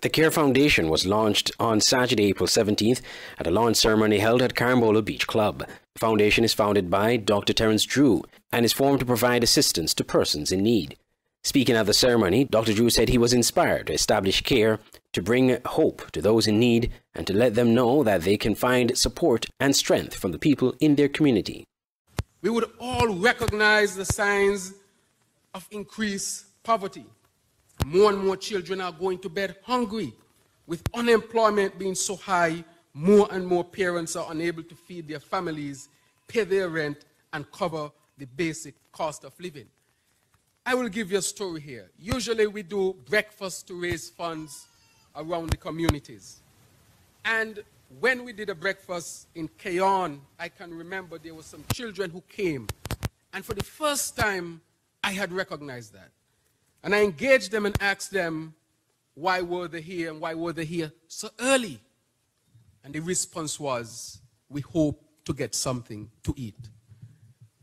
The CARE Foundation was launched on Saturday, April 17th at a launch ceremony held at Carambola Beach Club. The foundation is founded by Dr. Terrance Drew and is formed to provide assistance to persons in need. Speaking at the ceremony, Dr. Drew said he was inspired to establish CARE to bring hope to those in need and to let them know that they can find support and strength from the people in their community. We would all recognize the signs of increased poverty more and more children are going to bed hungry. With unemployment being so high, more and more parents are unable to feed their families, pay their rent, and cover the basic cost of living. I will give you a story here. Usually we do breakfast to raise funds around the communities. And when we did a breakfast in Cayon, I can remember there were some children who came. And for the first time, I had recognized that. And I engaged them and asked them, why were they here and why were they here so early? And the response was, we hope to get something to eat.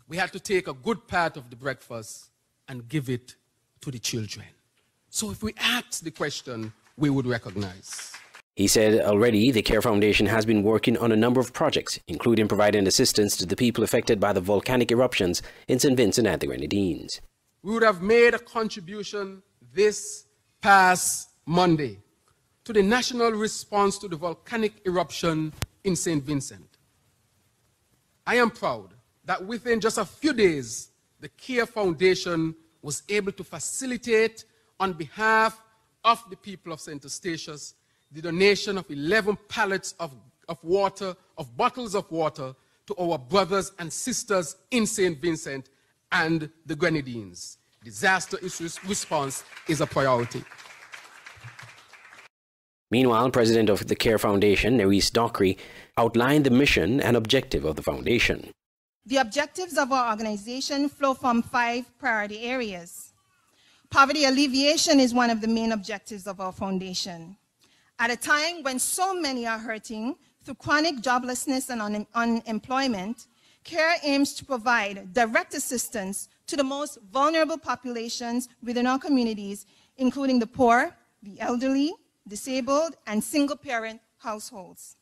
We had to take a good part of the breakfast and give it to the children. So if we ask the question, we would recognize. He said already the CARE Foundation has been working on a number of projects, including providing assistance to the people affected by the volcanic eruptions in St. Vincent and the Grenadines we would have made a contribution this past Monday to the national response to the volcanic eruption in St. Vincent. I am proud that within just a few days, the CARE Foundation was able to facilitate on behalf of the people of St. Eustatius the donation of 11 pallets of, of water, of bottles of water to our brothers and sisters in St. Vincent and the Grenadines. Disaster response is a priority. Meanwhile, President of the CARE Foundation, Nerys Dockery, outlined the mission and objective of the foundation. The objectives of our organization flow from five priority areas. Poverty alleviation is one of the main objectives of our foundation. At a time when so many are hurting through chronic joblessness and un unemployment, CARE aims to provide direct assistance to the most vulnerable populations within our communities, including the poor, the elderly, disabled, and single-parent households.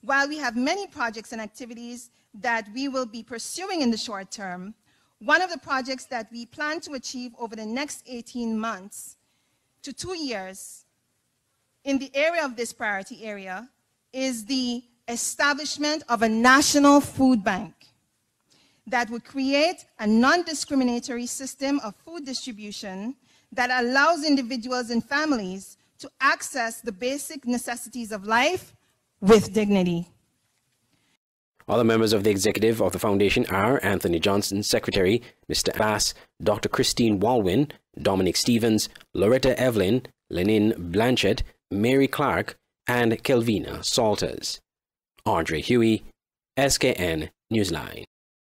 While we have many projects and activities that we will be pursuing in the short term, one of the projects that we plan to achieve over the next 18 months to two years in the area of this priority area is the establishment of a national food bank that would create a non-discriminatory system of food distribution that allows individuals and families to access the basic necessities of life with dignity. Other members of the executive of the foundation are Anthony Johnson, Secretary, Mr. Bass, Dr. Christine Walwyn, Dominic Stevens, Loretta Evelyn, Lenin Blanchett, Mary Clark, and Kelvina Salters. Andre Huey, SKN Newsline.